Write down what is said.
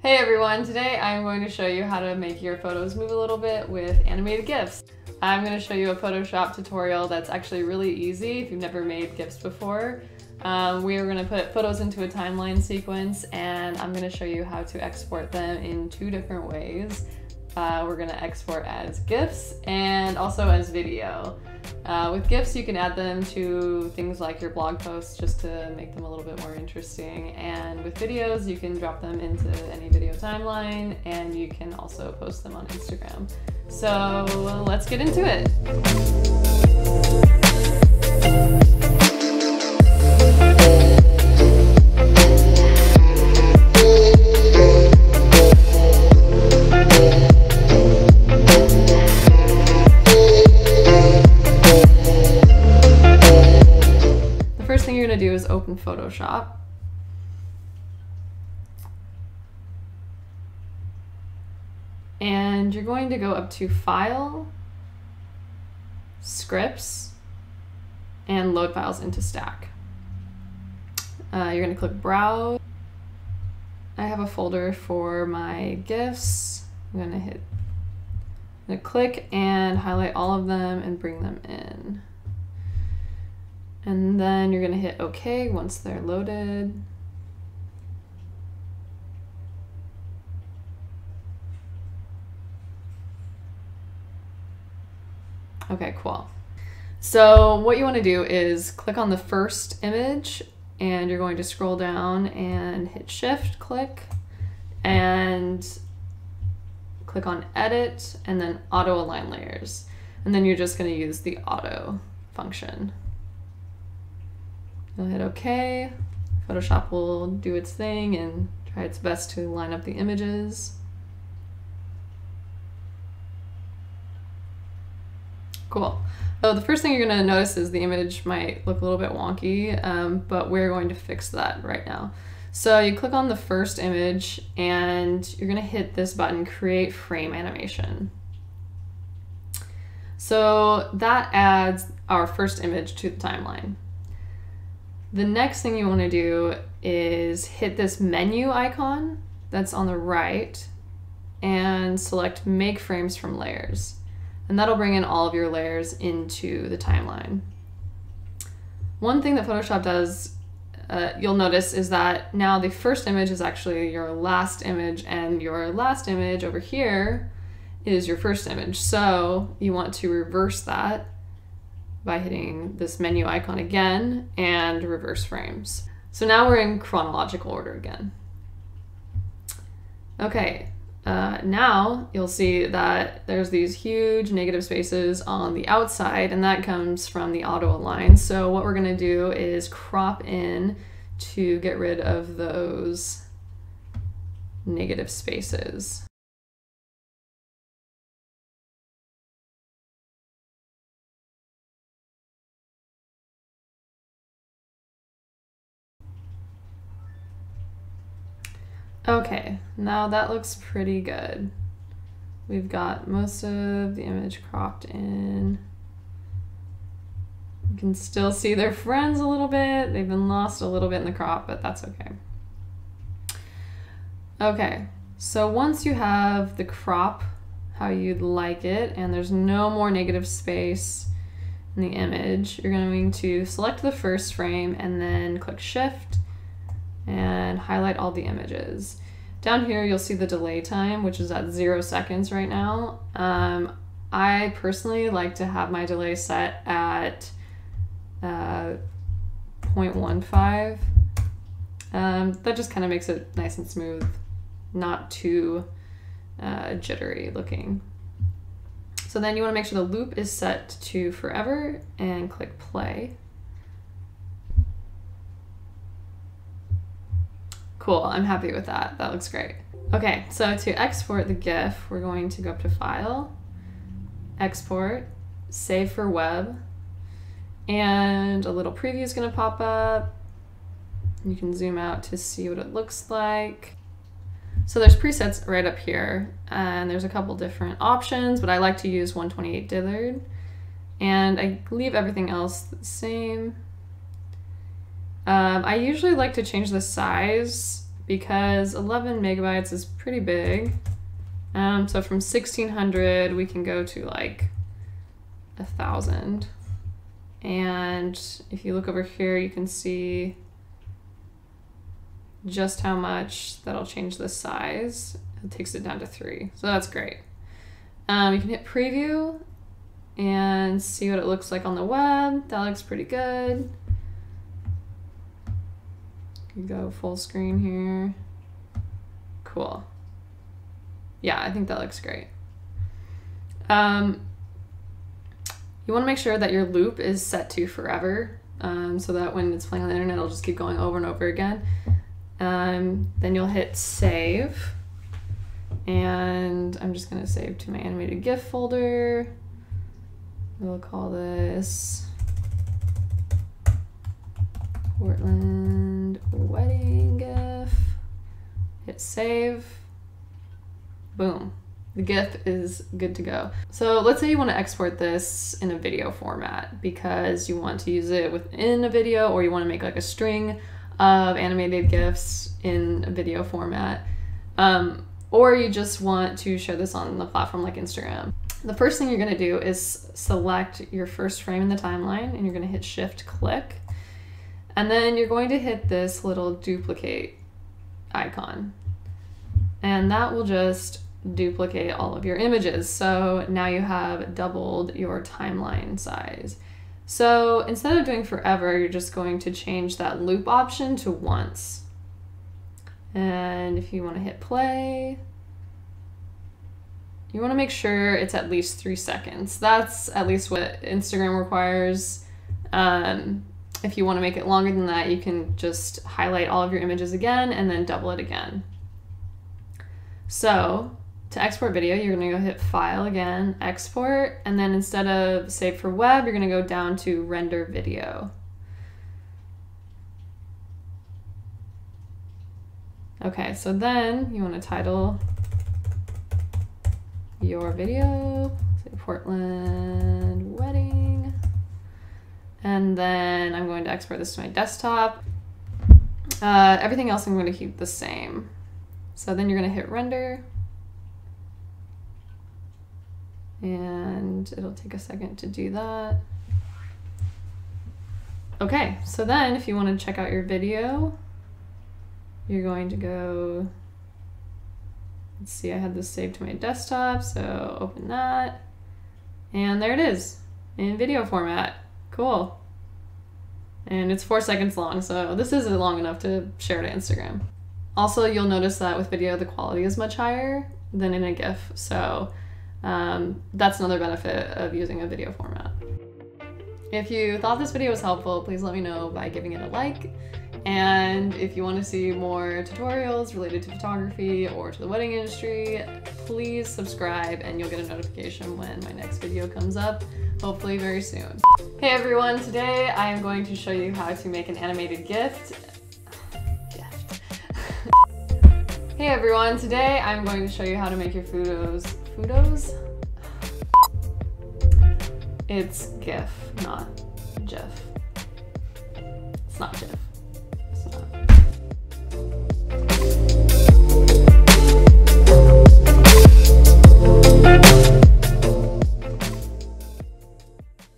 Hey everyone, today I'm going to show you how to make your photos move a little bit with animated GIFs. I'm going to show you a Photoshop tutorial that's actually really easy if you've never made GIFs before. Um, we are going to put photos into a timeline sequence and I'm going to show you how to export them in two different ways. Uh, we're going to export as GIFs and also as video. Uh, with GIFs, you can add them to things like your blog posts just to make them a little bit more interesting. And with videos, you can drop them into any video timeline and you can also post them on Instagram. So let's get into it. Is open Photoshop. And you're going to go up to File, Scripts, and Load Files into Stack. Uh, you're going to click Browse. I have a folder for my GIFs. I'm going to hit I'm to click and highlight all of them and bring them in. And then you're to hit OK once they're loaded. Okay, cool. So what you want to do is click on the first image and you're going to scroll down and hit shift click and click on edit and then auto align layers. And then you're just to use the auto function. You'll hit OK. Photoshop will do its thing and try its best to line up the images. Cool. So the first thing you're going to notice is the image might look a little bit wonky, um, but we're going to fix that right now. So you click on the first image and you're going to hit this button, Create Frame Animation. So that adds our first image to the timeline. The next thing you want to do is hit this menu icon that's on the right and select make frames from layers. And that'll bring in all of your layers into the timeline. One thing that Photoshop does, uh, you'll notice, is that now the first image is actually your last image, and your last image over here is your first image. So you want to reverse that by hitting this menu icon again and reverse frames. So now we're in chronological order again. Okay, uh, now you'll see that there's these huge negative spaces on the outside and that comes from the auto align. So what we're gonna do is crop in to get rid of those negative spaces. Okay, now that looks pretty good. We've got most of the image cropped in. You can still see their friends a little bit. They've been lost a little bit in the crop, but that's okay. Okay, so once you have the crop how you'd like it and there's no more negative space in the image, you're going to select the first frame and then click shift and highlight all the images. Down here, you'll see the delay time, which is at zero seconds right now. Um, I personally like to have my delay set at uh, 0.15. Um, that just kind of makes it nice and smooth, not too uh, jittery looking. So then you want to make sure the loop is set to forever and click play. Cool, I'm happy with that. That looks great. Okay, so to export the GIF, we're going to go up to File, Export, Save for Web, and a little preview is gonna pop up. You can zoom out to see what it looks like. So there's presets right up here, and there's a couple different options, but I like to use 128 Dithered, and I leave everything else the same. Um, I usually like to change the size because 11 megabytes is pretty big. Um, so from 1600, we can go to like a thousand. And if you look over here, you can see just how much that'll change the size. It takes it down to three. So that's great. Um, you can hit preview and see what it looks like on the web. That looks pretty good. Go full screen here. Cool. Yeah, I think that looks great. Um, you want to make sure that your loop is set to forever um, so that when it's playing on the internet, it'll just keep going over and over again. Um, then you'll hit save. And I'm just going to save to my animated GIF folder. We'll call this Portland wedding GIF. Hit save. Boom. The GIF is good to go. So let's say you want to export this in a video format because you want to use it within a video or you want to make like a string of animated GIFs in a video format. Um, or you just want to share this on the platform like Instagram. The first thing you're gonna do is select your first frame in the timeline and you're gonna hit shift click. And then you're going to hit this little duplicate icon. And that will just duplicate all of your images. So now you have doubled your timeline size. So instead of doing forever, you're just going to change that loop option to once. And if you want to hit play, you want to make sure it's at least three seconds. That's at least what Instagram requires. Um, if you want to make it longer than that, you can just highlight all of your images again and then double it again. So to export video, you're going to go hit File again, Export, and then instead of Save for Web, you're going to go down to Render Video. Okay, so then you want to title your video, say Portland wedding, and then I'm going to export this to my desktop. Uh, everything else I'm going to keep the same. So then you're going to hit render. And it'll take a second to do that. Okay, so then if you want to check out your video, you're going to go, let's see, I had this saved to my desktop, so open that. And there it is in video format. Cool. And it's four seconds long, so this is long enough to share to Instagram. Also, you'll notice that with video, the quality is much higher than in a GIF. So um, that's another benefit of using a video format. If you thought this video was helpful, please let me know by giving it a like. And if you want to see more tutorials related to photography or to the wedding industry, please subscribe and you'll get a notification when my next video comes up, hopefully very soon. Hey everyone, today I am going to show you how to make an animated gift. gift. hey everyone, today I'm going to show you how to make your photos Fudos? It's GIF, not GIF. It's not GIF.